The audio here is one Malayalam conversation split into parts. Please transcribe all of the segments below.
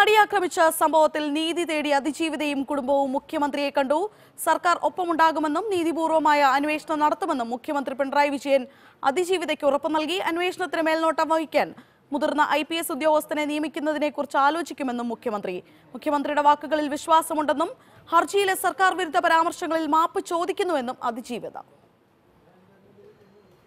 നടിയാക്രമിച്ച സംഭവത്തിൽ നീതി തേടി അതിജീവിതയും കുടുംബവും മുഖ്യമന്ത്രിയെ കണ്ടു. സർക്കാർ ഒപ്പമുണ്ടാകുമെന്നും നീതിപൂർവമായ അന്വേഷണം നടത്തുമെന്നും മുഖ്യമന്ത്രി പിണറായി വിജയൻ അതിജീവിതയ്ക്ക് ഉറപ്പ് നൽകി അന്വേഷണത്തിന് മേൽനോട്ടം വഹിക്കാൻ മുതിർന്ന ഐ പി എസ് ഉദ്യോഗസ്ഥനെ നിയമിക്കുന്നതിനെക്കുറിച്ച് ആലോചിക്കുമെന്നും മുഖ്യമന്ത്രി. മുഖ്യമന്ത്രിയുടെ വാക്കുകളിൽ വിശ്വാസമുണ്ടെന്നും ഹർജിയിലെ സർക്കാർ വിരുദ്ധ പരാമർശങ്ങളിൽ മാപ്പ് ചോദിക്കുന്നുവെന്നും അതിജീവിത.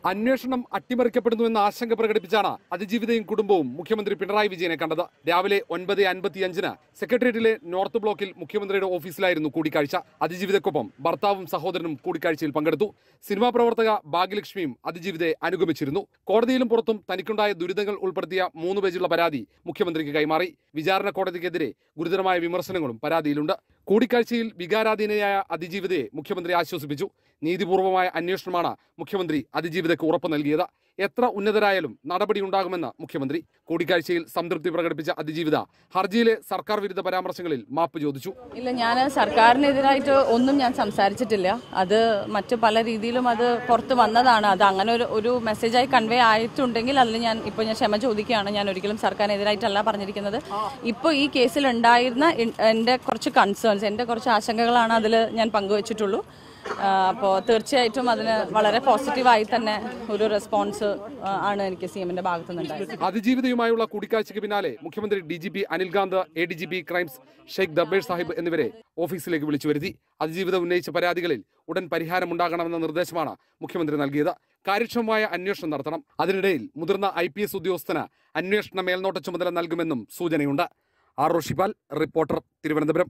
അന്വേഷണം അട്ടിമറിക്കപ്പെടുന്നുവെന്ന ആശങ്ക പ്രകടിപ്പിച്ചാണ് അതിജീവിതയും കുടുംബവും മുഖ്യമന്ത്രി പിണറായി വിജയനെ കണ്ടത്. രാവിലെ ഒൻപത് അൻപത്തിയഞ്ചിന് സെക്രട്ടേറിയറ്റിലെ നോർത്ത് ബ്ലോക്കിൽ മുഖ്യമന്ത്രിയുടെ ഓഫീസിലായിരുന്നു കൂടിക്കാഴ്ച. അതിജീവിതക്കൊപ്പം ഭർത്താവും സഹോദരനും കൂടിക്കാഴ്ചയിൽ പങ്കെടുത്തു. സിനിമാ പ്രവർത്തക ഭാഗ്യലക്ഷ്മിയും അതിജീവിതയെ അനുഗമിച്ചിരുന്നു. കോടതിയിലും പുറത്തും തനിക്കുണ്ടായ ദുരിതങ്ങൾ ഉൾപ്പെടുത്തിയ മൂന്ന് പേജുള്ള പരാതി മുഖ്യമന്ത്രിക്ക് കൈമാറി. വിചാരണ കോടതിക്കെതിരെ ഗുരുതരമായ വിമർശനങ്ങളും പരാതിയിലുണ്ട്. കൂടിക്കാഴ്ചയിൽ വികാരാധീനയായ അതിജീവിതയെ മുഖ്യമന്ത്രി ആശ്വസിപ്പിച്ചു. നീതിപൂർവമായ അന്വേഷണമാണ് മുഖ്യമന്ത്രി അതിജീവിതയ്ക്ക് ഉറപ്പ് നൽകിയത്. എത്ര ഉന്നതരായാലും നടപടി ഉണ്ടാകുമെന്ന് മുഖ്യമന്ത്രി കൂടിക്കാഴ്ചയിൽ സംതൃപ്തി പ്രകടിപ്പിച്ച അതിജീവിത ഹർജിയിലെ സർക്കാർ വിരുദ്ധ പരാമർശങ്ങളിൽ മാപ്പ് ചോദിച്ചു. ഇല്ല ഞാൻ സർക്കാരിനെതിരായിട്ട് ഒന്നും ഞാൻ സംസാരിച്ചിട്ടില്ല. അത് മറ്റു പല രീതിയിലും അത് പുറത്ത് വന്നതാണ്. അത് അങ്ങനെ ഒരു ഒരു മെസ്സേജായി കൺവേ ആയിട്ടുണ്ടെങ്കിൽ അതിൽ ഞാൻ ഇപ്പോൾ ഞാൻ ക്ഷമ ചോദിക്കുകയാണ്. ഞാൻ ഒരിക്കലും സർക്കാരിനെതിരായിട്ടല്ല പറഞ്ഞിരിക്കുന്നത്. ഇപ്പോൾ ഈ കേസിൽ ഉണ്ടായിരുന്ന എൻ- എന്റെ കുറച്ച് കൺസേൺസ് എന്റെ കുറച്ച് ആശങ്കകളാണ് അതിൽ ഞാൻ പങ്കുവച്ചിട്ടുള്ളൂ. അപ്പോൾ തീർച്ചയായിട്ടും അതിന് വളരെ പോസിറ്റീവായി തന്നെ ഒരു റെസ്പോൺസ് ആണ് എനിക്ക് സി എമ്മിന്റെ ഭാഗത്തു നിന്നുണ്ടായത് അതിജീവിതയുമായുള്ള കൂടിക്കാഴ്ചയ്ക്ക് പിന്നാലെ മുഖ്യമന്ത്രി D G P Anilkant A D G P crimes Sheikh ദബേർ Sahib എന്നിവരെ ഓഫീസിലേക്ക് വിളിച്ചു വരുത്തി. അതിജീവിത ഉന്നയിച്ച പരാതികളിൽ ഉടൻ പരിഹാരം പരിഹാരമുണ്ടാകണമെന്ന നിർദ്ദേശമാണ് മുഖ്യമന്ത്രി നൽകിയത്. കാര്യക്ഷമമായ അന്വേഷണം നടത്തണം. അതിനിടയിൽ മുതിർന്ന ഐ പി എസ് ഉദ്യോഗസ്ഥന് അന്വേഷണ മേൽനോട്ട ചുമതല നൽകുമെന്നും സൂചനയുണ്ട്. R Roshipal reporter Thiruvananthapuram.